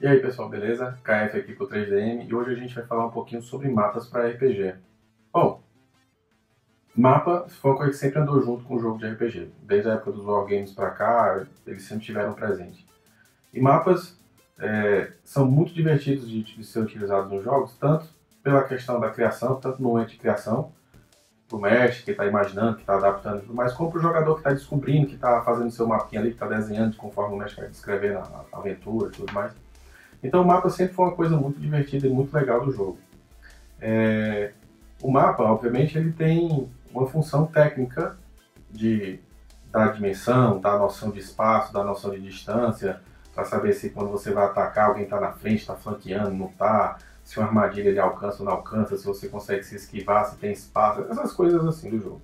E aí pessoal, beleza? KF aqui com o 3DM e hoje a gente vai falar um pouquinho sobre mapas para RPG. Bom, mapa foi uma coisa que sempre andou junto com o jogo de RPG. Desde a época dos Wargames para cá, eles sempre tiveram presente. E mapas é, são muito divertidos de, de ser utilizados nos jogos, tanto pela questão da criação, tanto no momento de criação, pro mestre que está imaginando, que está adaptando e tudo mais, como pro jogador que está descobrindo, que está fazendo seu mapinha ali, que está desenhando conforme o mestre vai descrever na, aventura e tudo mais. Então o mapa sempre foi uma coisa muito divertida e muito legal do jogo. É, o mapa, obviamente, ele tem uma função técnica de dar dimensão, dar noção de espaço, dar noção de distância, para saber se quando você vai atacar alguém está na frente, está flanqueando, não está, se uma armadilha ele alcança ou não alcança, se você consegue se esquivar, se tem espaço, essas coisas assim do jogo.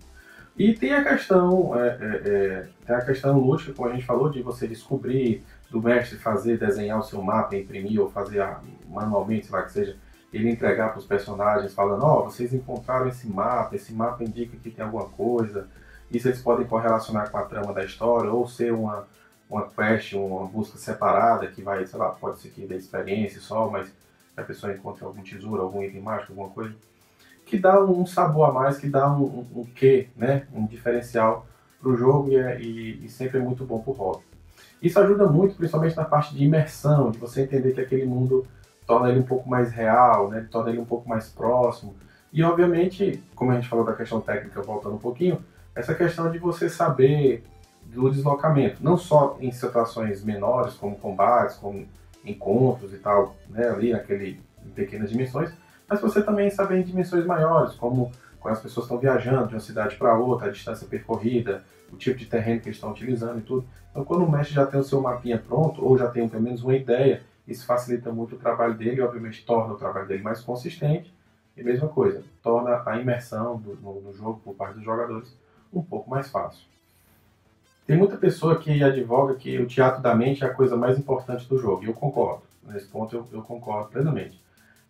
E tem a questão, é, é, é, a questão lúdica, como a gente falou, de você descobrir, do mestre fazer, desenhar o seu mapa, imprimir ou fazer manualmente, sei lá que seja, ele entregar para os personagens falando, ó, oh, vocês encontraram esse mapa, esse mapa indica que tem alguma coisa, isso eles podem correlacionar com a trama da história, ou ser uma, uma quest, uma busca separada, que vai, sei lá, pode ser que dê experiência só, mas a pessoa encontre algum tesouro, algum item mágico, alguma coisa, que dá um sabor a mais, que dá um, um, um quê, né, um diferencial para o jogo e, é, e, e, sempre é muito bom para o hobby. Isso ajuda muito, principalmente na parte de imersão, de você entender que aquele mundo torna ele um pouco mais real, né, torna ele um pouco mais próximo. E, obviamente, como a gente falou da questão técnica, voltando um pouquinho, essa questão de você saber do deslocamento, não só em situações menores, como combates, como encontros e tal, né, ali naquele, em pequenas dimensões, mas você também saber em dimensões maiores, como quando as pessoas estão viajando de uma cidade para outra, a distância percorrida, o tipo de terreno que eles estão utilizando e tudo. Então, quando o mestre já tem o seu mapinha pronto, ou já tem pelo menos uma ideia, isso facilita muito o trabalho dele obviamente, torna o trabalho dele mais consistente. E mesma coisa, torna a imersão do, no, no jogo por parte dos jogadores um pouco mais fácil. Tem muita pessoa que advoga que o teatro da mente é a coisa mais importante do jogo, e eu concordo. Nesse ponto eu, eu concordo plenamente.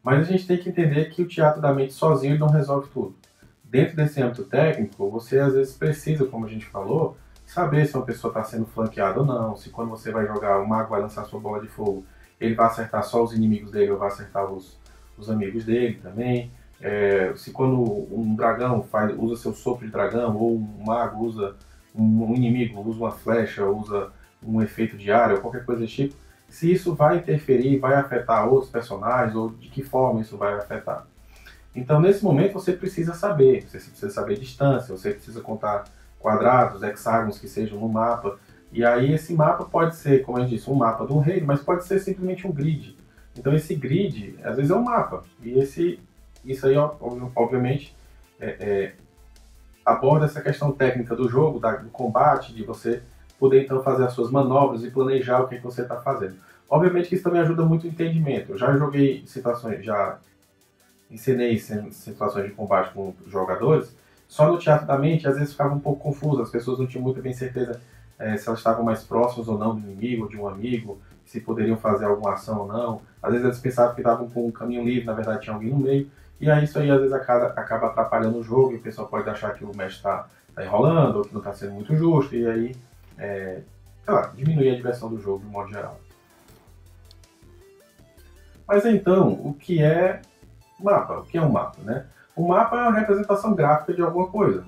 Mas a gente tem que entender que o teatro da mente sozinho não resolve tudo. Dentro desse âmbito técnico, você às vezes precisa, como a gente falou, saber se uma pessoa está sendo flanqueada ou não, se quando você vai jogar, o mago vai lançar sua bola de fogo, ele vai acertar só os inimigos dele ou vai acertar os, os amigos dele também. É, se quando um dragão faz, usa seu sopro de dragão ou um mago usa um inimigo usa uma flecha, usa um efeito de ou qualquer coisa desse tipo, se isso vai interferir, vai afetar outros personagens ou de que forma isso vai afetar. Então, nesse momento, você precisa saber, você precisa saber distância, você precisa contar quadrados, hexágonos que sejam no mapa. E aí, esse mapa pode ser, como eu disse, um mapa de um reino, mas pode ser simplesmente um grid. Então, esse grid, às vezes, é um mapa. E esse, isso aí, obviamente, é, é, aborda essa questão técnica do jogo, da, do combate, de você poder então fazer as suas manobras e planejar o que, é que você está fazendo. Obviamente que isso também ajuda muito o entendimento. Eu já joguei situações, já ensinei situações de combate com jogadores, só no teatro da mente às vezes ficava um pouco confuso, as pessoas não tinham muito bem certeza é, se elas estavam mais próximas ou não do inimigo, de um amigo, se poderiam fazer alguma ação ou não. Às vezes eles pensavam que estavam com um caminho livre, na verdade tinha alguém no meio. E aí isso aí às vezes acaba, acaba atrapalhando o jogo e o pessoal pode achar que o mestre está tá enrolando ou que não está sendo muito justo e aí, é, lá, diminuir a diversão do jogo de modo geral. Mas então, o que é mapa? O que é um mapa, né? O mapa é uma representação gráfica de alguma coisa,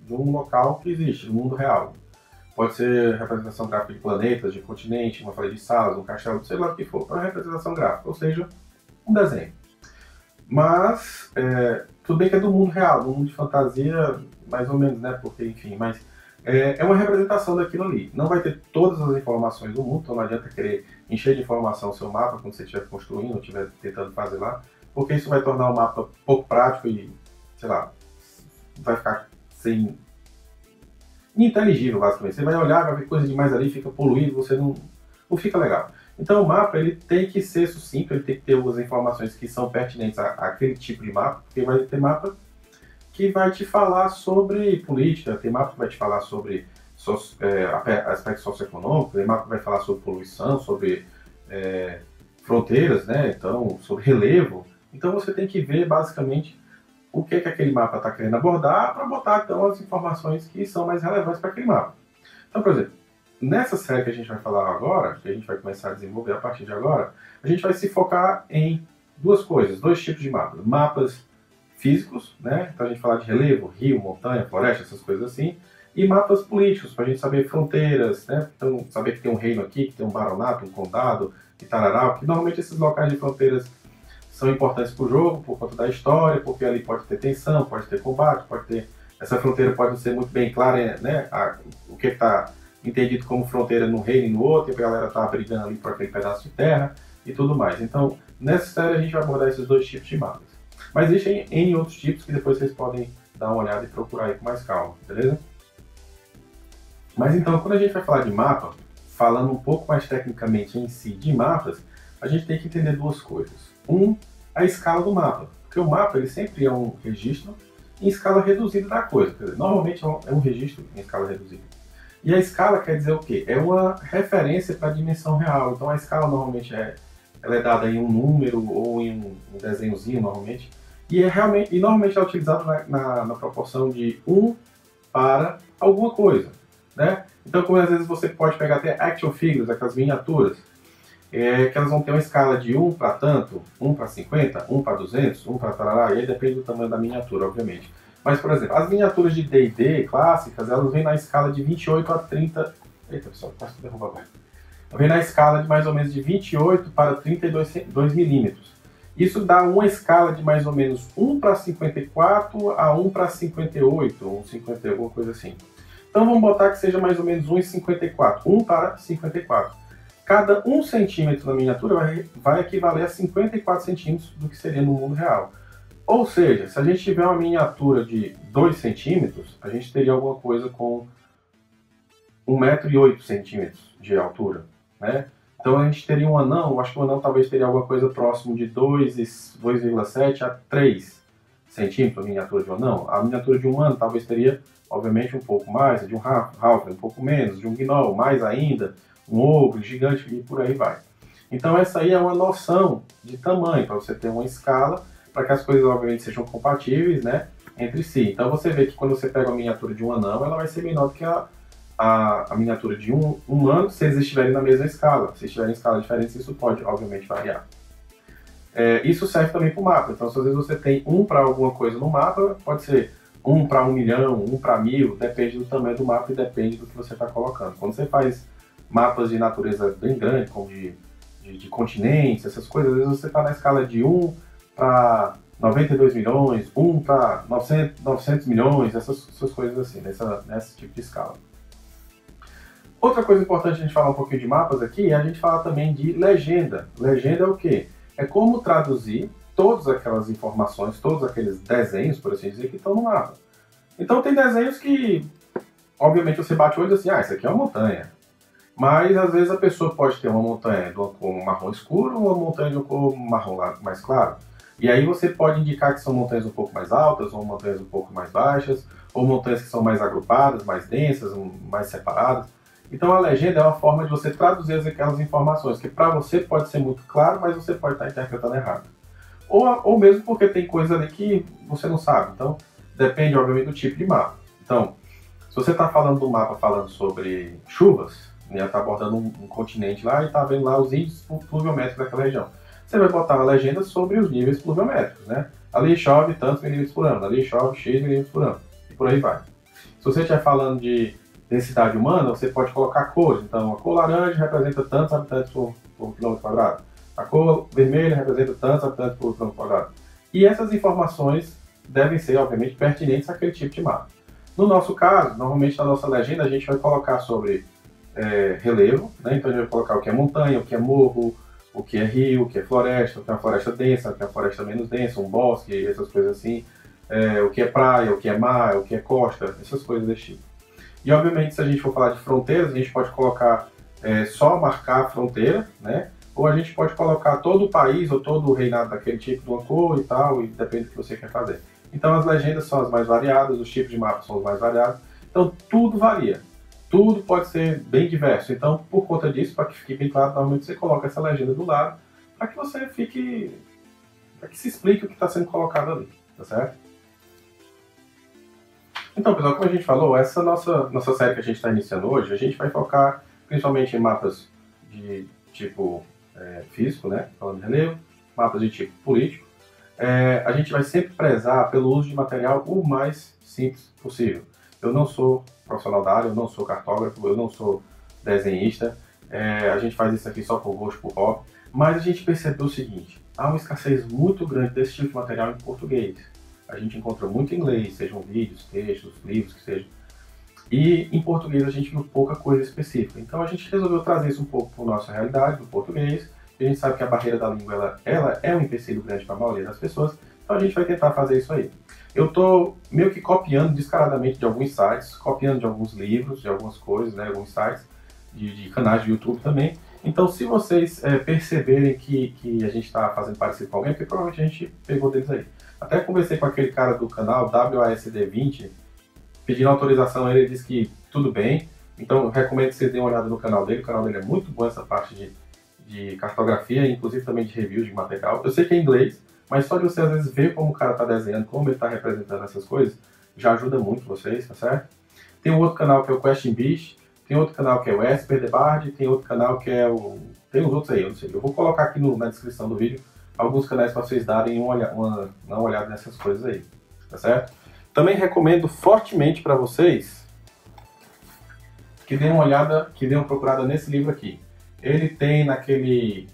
de um local que existe, no mundo real. Pode ser representação gráfica de planetas, de continente, uma parede de salas, um castelo, sei lá o que for. É uma representação gráfica, ou seja, um desenho. Mas, é, tudo bem que é do mundo real, do mundo de fantasia, mais ou menos, né? Porque, enfim, mas é, é, uma representação daquilo ali. Não vai ter todas as informações do mundo, então não adianta querer encher de informação o seu mapa quando você estiver construindo, ou estiver tentando fazer lá, porque isso vai tornar o mapa pouco prático e, sei lá, vai ficar sem. ininteligível, basicamente. Você vai olhar, vai ver coisa demais ali, fica poluído, você não. não fica legal. Então o mapa ele tem que ser sucinto, ele tem que ter algumas informações que são pertinentes àquele tipo de mapa, porque vai ter mapa que vai te falar sobre política, tem mapa que vai te falar sobre socio, é, aspecto tem mapa que vai falar sobre poluição, sobre é, fronteiras, né? Então, sobre relevo. Então você tem que ver basicamente o que, que aquele mapa está querendo abordar para botar então as informações que são mais relevantes para aquele mapa. Então, por exemplo, nessa série que a gente vai falar agora, que a gente vai começar a desenvolver a partir de agora, a gente vai se focar em duas coisas, dois tipos de mapas. Mapas físicos, né? Então a gente falar de relevo, rio, montanha, floresta, essas coisas assim. E mapas políticos, para a gente saber fronteiras, né? Então, saber que tem um reino aqui, que tem um baronato, um condado, e tarará, que normalmente esses locais de fronteiras são importantes para o jogo, por conta da história, porque ali pode ter tensão, pode ter combate, pode ter... Essa fronteira pode ser muito bem clara, né? A, o que está entendido como fronteira num reino e no outro, e a galera está brigando ali por aquele pedaço de terra e tudo mais. Então, nessa série a gente vai abordar esses dois tipos de mapas. Mas existem em outros tipos que depois vocês podem dar uma olhada e procurar aí com mais calma, beleza? Mas então, quando a gente vai falar de mapa, falando um pouco mais tecnicamente em si de mapas, a gente tem que entender duas coisas. Um, a escala do mapa. Porque o mapa ele sempre é um registro em escala reduzida da coisa. Dizer, normalmente é um registro em escala reduzida. E a escala quer dizer o quê? É uma referência para a dimensão real. Então a escala normalmente é, ela é dada em um número ou em um, desenhozinho normalmente. E, é realmente, e normalmente é utilizado na, na, na proporção de 1 para alguma coisa. Né? Então, como às vezes você pode pegar até action figures, aquelas miniaturas, é, que elas vão ter uma escala de 1 para tanto, 1 para 50, 1 para 200, 1 para tarará, e aí depende do tamanho da miniatura, obviamente. Mas, por exemplo, as miniaturas de D&D clássicas, elas vêm na escala de 28 a 30... Eita, pessoal, posso derrubar agora. Vem na escala de mais ou menos de 28 para 32 milímetros. Isso dá uma escala de mais ou menos 1 para 54 a 1 para 58, ou 50, alguma coisa assim. Então vamos botar que seja mais ou menos 1,54, 1 para 54. Cada 1 centímetro na miniatura vai, vai equivaler a 54 centímetros do que seria no mundo real. Ou seja, se a gente tiver uma miniatura de 2 centímetros, a gente teria alguma coisa com 1,08 metro 8 centímetros de altura, né? Então a gente teria um anão, acho que o anão talvez teria alguma coisa próximo de 2,7 a 3 centímetros a miniatura de um anão. A miniatura de um humano talvez teria, obviamente, um pouco mais, de um halfling um pouco menos, de um gnoll mais ainda, um ogro gigante e por aí vai. Então essa aí é uma noção de tamanho, para você ter uma escala para que as coisas obviamente sejam compatíveis, né, entre si. Então você vê que quando você pega a miniatura de um anão, ela vai ser menor do que a, a, a miniatura de um humano se eles estiverem na mesma escala. Se estiverem em escalas diferentes, isso pode obviamente variar. É, isso serve também para o mapa. Então, se às vezes você tem um para alguma coisa no mapa, pode ser um para um milhão, um para mil, depende do tamanho do mapa e depende do que você está colocando. Quando você faz mapas de natureza bem grande, como de, de, de continentes, essas coisas, às vezes você está na escala de 1 para 92 milhões, 1 para 900, 900 milhões, essas, essas coisas assim, nessa, nesse tipo de escala. Outra coisa importante a gente falar um pouquinho de mapas aqui é a gente falar também de legenda. Legenda é o quê? É como traduzir todas aquelas informações, todos aqueles desenhos, por assim dizer, que estão no mapa. Então tem desenhos que, obviamente, você bate o olho assim, ah, isso aqui é uma montanha. Mas às vezes a pessoa pode ter uma montanha de uma cor marrom escuro ou uma montanha de uma cor marrom mais claro. E aí você pode indicar que são montanhas um pouco mais altas, ou montanhas um pouco mais baixas, ou montanhas que são mais agrupadas, mais densas, mais separadas. Então a legenda é uma forma de você traduzir aquelas informações, que para você pode ser muito claro, mas você pode estar interpretando errado. Ou, ou mesmo porque tem coisa ali que você não sabe. Então depende, obviamente, do tipo de mapa. Então, se você está falando do mapa falando sobre chuvas, né, está abordando um, um, continente lá e está vendo lá os índices pluviométricos daquela região. Você vai botar uma legenda sobre os níveis pluviométricos, né? Ali chove tantos milímetros por ano, ali chove X milímetros por ano, e por aí vai. Se você estiver falando de densidade humana, você pode colocar cores. Então, a cor laranja representa tantos habitantes por, por quilômetro quadrado. A cor vermelha representa tantos habitantes por quilômetro quadrado. E essas informações devem ser, obviamente, pertinentes àquele tipo de mapa. No nosso caso, normalmente na nossa legenda a gente vai colocar sobre é, relevo, né? então a gente vai colocar o que é montanha, o que é morro, o que é rio, o que é floresta, o que é uma floresta densa, o que é uma floresta menos densa, um bosque, essas coisas assim, é, o que é praia, o que é mar, o que é costa, essas coisas desse tipo. E obviamente se a gente for falar de fronteiras, a gente pode colocar é, só marcar a fronteira, né? Ou a gente pode colocar todo o país ou todo o reinado daquele tipo de uma cor e tal, e depende do que você quer fazer. Então as legendas são as mais variadas, os tipos de mapas são os mais variados, então tudo varia tudo pode ser bem diverso. Então, por conta disso, para que fique bem claro, normalmente você coloca essa legenda do lado para que você fique. para que se explique o que está sendo colocado ali, tá certo? Então, pessoal, como a gente falou, essa nossa, nossa série que a gente está iniciando hoje, a gente vai focar principalmente em mapas de tipo é, físico, né, falando de relevo, mapas de tipo político, é, a gente vai sempre prezar pelo uso de material o mais simples possível. Eu não sou profissional da área, eu não sou cartógrafo, eu não sou desenhista, é, a gente faz isso aqui só por gosto, por hobby, mas a gente percebeu o seguinte, há uma escassez muito grande desse tipo de material em português. A gente encontra muito em inglês, sejam vídeos, textos, livros, que seja. E em português a gente viu pouca coisa específica. Então a gente resolveu trazer isso um pouco para a nossa realidade, do português. A gente sabe que a barreira da língua ela, ela é um empecilho grande para a maioria das pessoas. Então a gente vai tentar fazer isso aí. Eu estou meio que copiando descaradamente de alguns sites, copiando de alguns livros, de algumas coisas, né, alguns sites, de, de canais de YouTube também. Então, se vocês é, perceberem que, que a gente está fazendo parecido com alguém, porque provavelmente a gente pegou deles aí. Até conversei com aquele cara do canal, WASD20, pedindo autorização, ele disse que tudo bem. Então, recomendo que vocês deem uma olhada no canal dele. O canal dele é muito bom essa parte de, de cartografia, inclusive também de review de material. Eu sei que é inglês, mas só de você às vezes ver como o cara está desenhando, como ele está representando essas coisas, já ajuda muito vocês, tá certo? Tem um outro canal que é o Question Beach, tem outro canal que é o Esper The Bard, tem outro canal que é o. Tem os outros aí, eu não sei. Eu vou colocar aqui no, na descrição do vídeo alguns canais para vocês darem uma, uma, uma olhada nessas coisas aí, tá certo? Também recomendo fortemente para vocês que deem uma olhada, que deem uma procurada nesse livro aqui. Ele tem naquele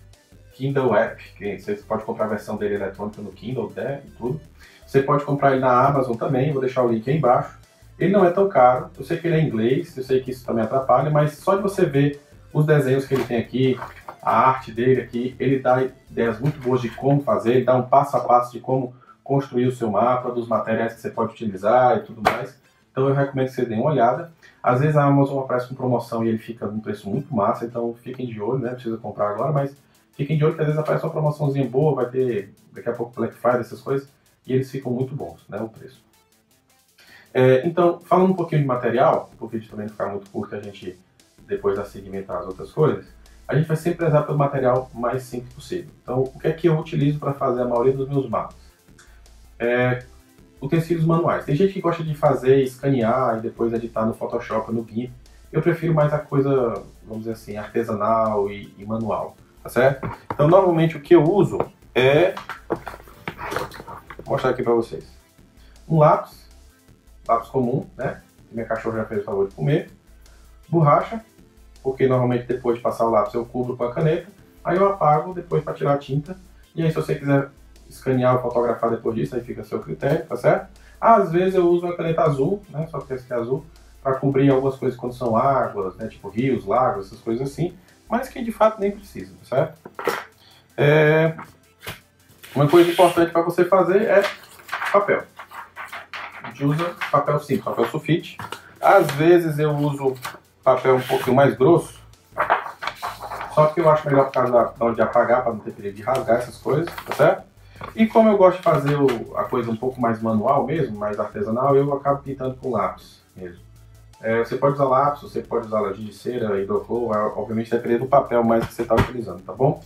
Kindle App, que você pode comprar a versão dele eletrônica no Kindle né, e tudo. Você pode comprar ele na Amazon também, vou deixar o link aí embaixo. Ele não é tão caro, eu sei que ele é inglês, eu sei que isso também atrapalha, mas só de você ver os desenhos que ele tem aqui, a arte dele aqui, ele dá ideias muito boas de como fazer, ele dá um passo a passo de como construir o seu mapa, dos materiais que você pode utilizar e tudo mais. Então eu recomendo que você dê uma olhada. Às vezes a Amazon aparece com promoção e ele fica num preço muito massa, então fiquem de olho, né? Precisa comprar agora, mas fiquem de olho que às vezes aparece uma promoçãozinha boa, vai ter daqui a pouco Black Friday, essas coisas, e eles ficam muito bons, né? O preço. É, então, falando um pouquinho de material, o vídeo também ficar muito curto, a gente depois vai segmentar as outras coisas, a gente vai sempre prezar pelo material mais simples possível. Então, o que é que eu utilizo para fazer a maioria dos meus mapas? É, utensílios manuais. Tem gente que gosta de fazer, escanear e depois editar no Photoshop no GIMP. Eu prefiro mais a coisa, vamos dizer assim, artesanal e, e manual, tá certo? Então, normalmente o que eu uso é... Vou mostrar aqui para vocês. Um lápis, lápis comum, né? Minha cachorra já fez o favor de comer. Borracha, porque normalmente depois de passar o lápis eu cubro com a caneta. Aí eu apago depois para tirar a tinta. E aí se você quiser escanear ou fotografar depois disso, aí fica a seu critério, tá certo? Às vezes eu uso uma caneta azul, né? Só porque esse aqui é azul, para cobrir algumas coisas quando são águas, né? Tipo rios, lagos, essas coisas assim. Mas que de fato nem precisa, tá certo? É... Uma coisa importante para você fazer é papel gente usa papel simples, papel sulfite. Às vezes eu uso papel um pouquinho mais grosso, só que eu acho melhor por causa da, de apagar, para não ter perigo de rasgar essas coisas, tá certo? E como eu gosto de fazer o, a coisa um pouco mais manual mesmo, mais artesanal, eu acabo pintando com lápis mesmo. É, você pode usar lápis, você pode usar giz de cera, hidrocor, é, obviamente dependendo do papel mais que você está utilizando, tá bom?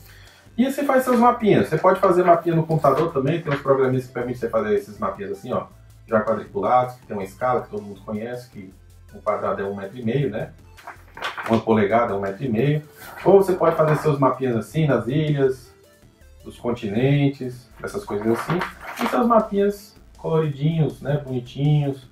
E você faz seus mapinhas. Você pode fazer mapinha no computador também, tem uns programinhas que permitem você fazer esses mapinhas assim, ó já quadriculados, que tem uma escala que todo mundo conhece, que um quadrado é um metro e meio, né? Uma polegada um metro e meio. Ou você pode fazer seus mapinhas assim, nas ilhas, dos continentes, essas coisas assim. E seus mapinhas coloridinhos, né? Bonitinhos,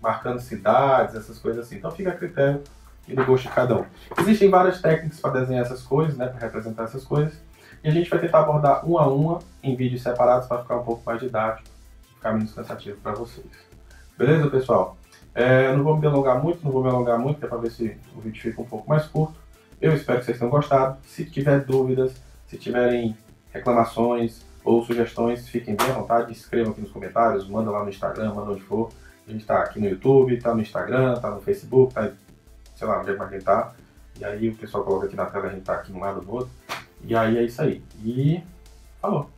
marcando cidades, essas coisas assim. Então fica a critério e do gosto de cada um. Existem várias técnicas para desenhar essas coisas, né? Para representar essas coisas. E a gente vai tentar abordar uma a uma em vídeos separados para ficar um pouco mais didático ficar menos cansativo para vocês. Beleza, pessoal? É, não vou me delongar muito, não vou me alongar muito, é para ver se o vídeo fica um pouco mais curto. Eu espero que vocês tenham gostado. Se tiver dúvidas, se tiverem reclamações ou sugestões, fiquem bem à vontade, escrevam aqui nos comentários, manda lá no Instagram, manda onde for. A gente está aqui no YouTube, está no Instagram, está no Facebook, tá, sei lá onde é que a gente tá. E aí o pessoal coloca aqui na tela, a gente está aqui um lado do outro. E aí é isso aí. E falou!